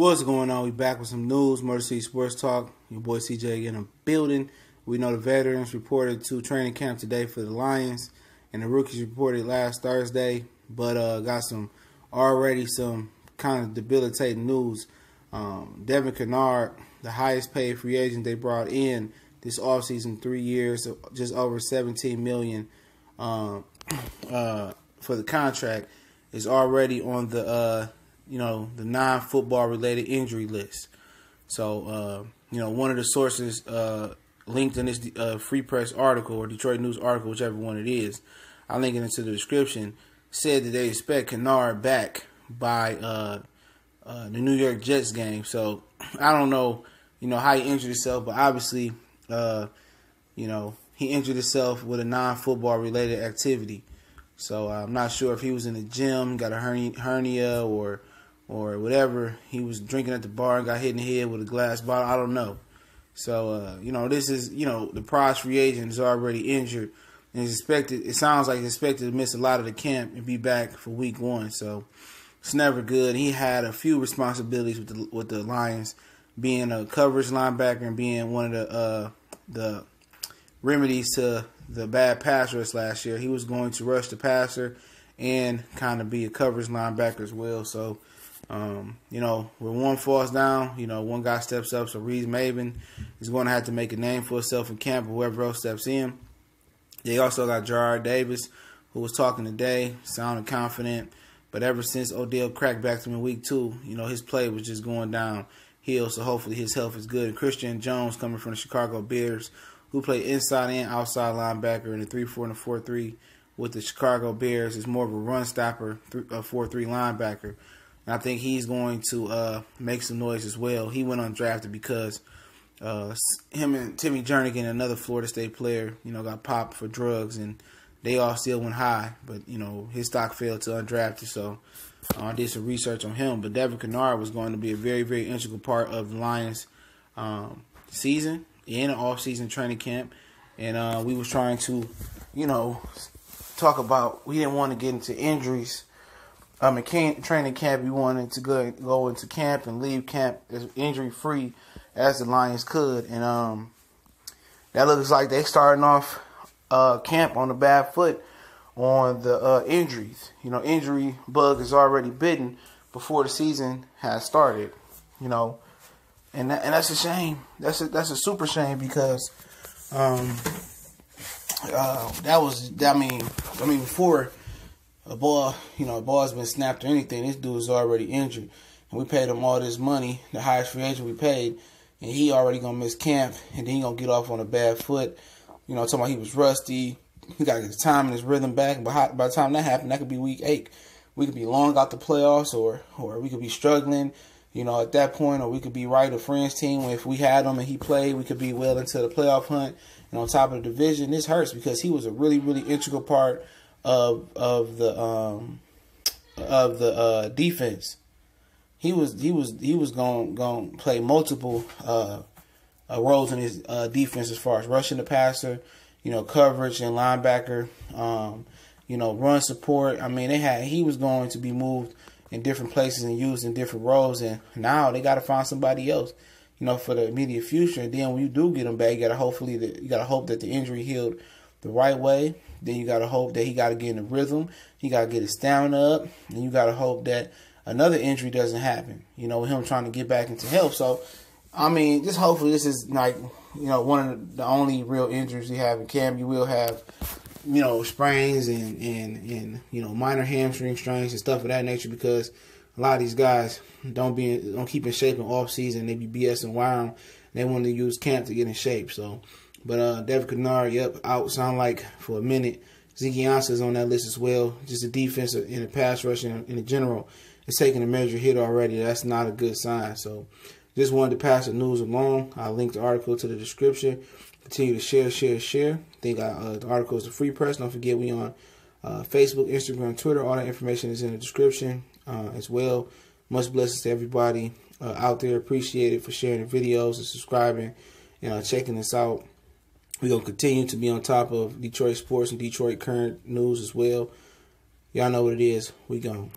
What's going on? We back with some news. City Sports Talk. Your boy CJ in a building. We know the veterans reported to training camp today for the Lions, and the rookies reported last Thursday. But uh, got some already some kind of debilitating news. Um, Devon Kennard, the highest paid free agent they brought in this offseason, three years, just over 17 million um, uh, for the contract, is already on the uh, you know the non-football related injury list. So uh, you know one of the sources uh, linked in this uh, Free Press article or Detroit News article, whichever one it is, I'll link it into the description. Said that they expect Kennard back by uh, uh, the New York Jets game. So I don't know, you know how he injured himself, but obviously, uh, you know he injured himself with a non-football related activity. So I'm not sure if he was in the gym, got a hernia, or or whatever. He was drinking at the bar and got hit in the head with a glass bottle. I don't know. So uh, you know, this is you know the prize free agent is already injured and is expected. It sounds like he's expected to miss a lot of the camp and be back for week one. So it's never good. He had a few responsibilities with the with the Lions, being a coverage linebacker and being one of the uh, the remedies to the bad pass rush last year. He was going to rush the passer and kind of be a coverage linebacker as well. So, um, you know, when one falls down, you know, one guy steps up. So Reeves-Maybin is going to have to make a name for himself in camp, or whoever else steps in. They also got Jarrad Davis, who was talking today, sounding confident. But ever since Odell cracked back to him in week two, you know, his play was just going downhill. So hopefully his health is good. And Christian Jones coming from the Chicago Bears, who play inside and outside linebacker in the 3 4 and the 4 3 with the Chicago Bears, is more of a run stopper, a 4 3 linebacker. And I think he's going to uh, make some noise as well. He went undrafted because uh, him and Timmy Jernigan, another Florida State player, you know, got popped for drugs, and they all still went high. But you know, his stock fell to undrafted, so uh, I did some research on him. But Devon Kennard was going to be a very, very integral part of the Lions' um, season in an off-season training camp, and uh, we was trying to, you know, talk about. We didn't want to get into injuries. Um, in camp, training camp, we wanted to go go into camp and leave camp as injury free as the Lions could, and um, that looks like they starting off uh, camp on a bad foot on the uh, injuries. You know, injury bug is already bitten before the season has started. You know, and that, and that's a shame. That's a that's a super shame because um, uh, that was I mean I mean before a ball you know a ball's been snapped or anything, this dude is already injured, and we paid him all this money, the highest free agent we paid, and he already gonna miss camp, and then he gonna get off on a bad foot. You know, talking about he was rusty. He got to get his time and his rhythm back. But by the time that happened, that could be week eight. We could be long out the playoffs, or or we could be struggling you know, at that point, or we could be right a friends team. If we had him and he played, we could be well into the playoff hunt and on top of the division. This hurts because he was a really, really integral part of of the um, of the uh, defense. He was he was he was going going play multiple uh, uh, roles in his uh, defense as far as rushing the passer, you know, coverage and linebacker, um, you know, run support. I mean, they had he was going to be moved in different places and used in different roles. And now they got to find somebody else, you know, for the immediate future. And then when you do get him back, you got to hopefully that you got to hope that the injury healed the right way. Then you got to hope that he got to get in the rhythm. He got to get his stamina up, and you got to hope that another injury doesn't happen. You know, him trying to get back into health. So, I mean, just hopefully this is like you know one of the only real injuries you have in camp. You will have you know, sprains and, and, and, you know, minor hamstring strains and stuff of that nature because a lot of these guys don't be don't keep in shape in off season. They be BS and wild. They want to use camp to get in shape. So, but uh, Devon Kennard, yep, out sound like for a minute. Zeke is on that list as well. Just the defense in the pass rush in, in general is taking a major hit already. That's not a good sign. So, just wanted to pass the news along. I'll link the article to the description. Continue to share, share, share. I think uh, the article is a free press. Don't forget we on uh, Facebook, Instagram, Twitter. All that information is in the description uh, as well. Much blessings to everybody uh, out there. Appreciate it for sharing the videos and subscribing and uh, checking us out. We're going to continue to be on top of Detroit sports and Detroit current news as well. Y'all know what it is. We gone.